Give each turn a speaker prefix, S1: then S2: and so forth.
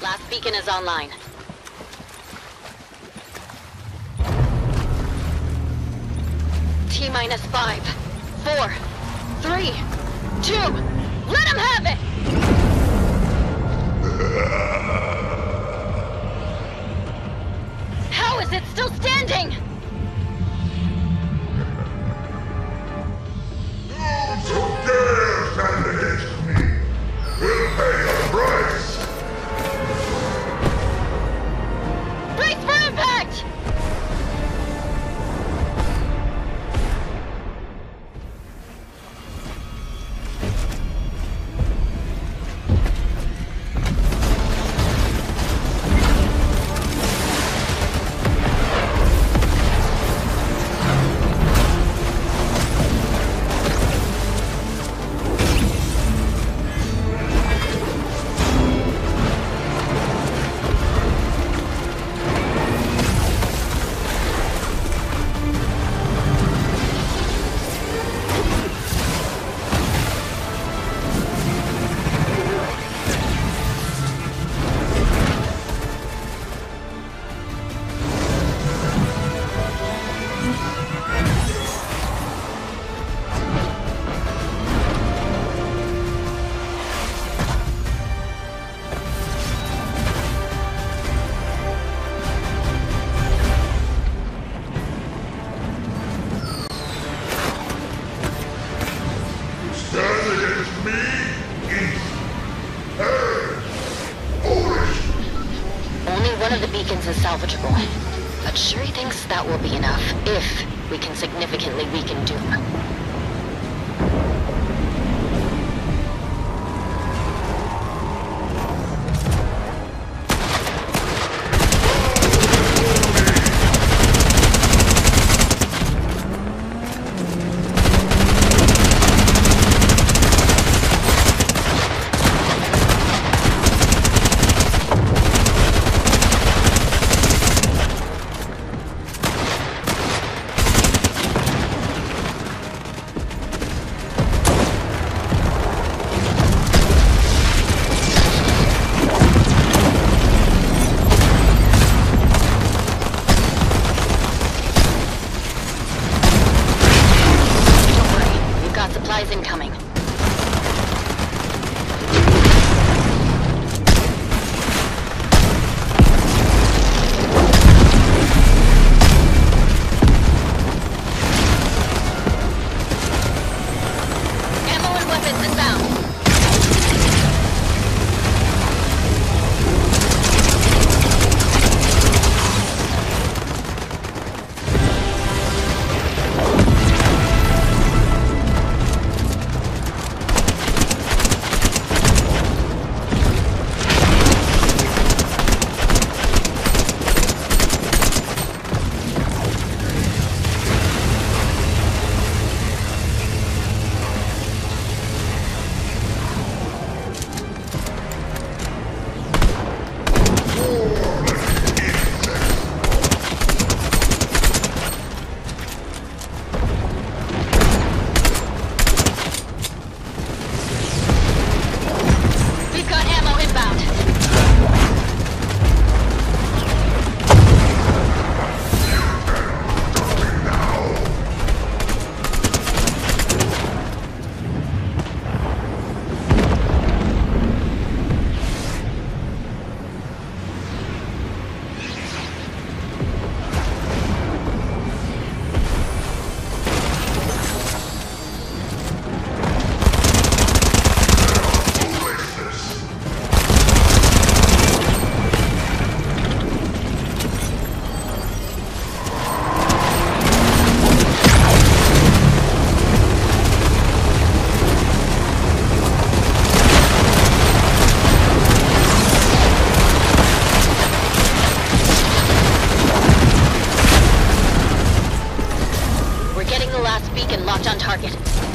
S1: Last beacon is online. T minus five, four, three, two. Let him have it! Salvageable. But Shuri thinks that will be enough, if we can significantly weaken Doom. on target.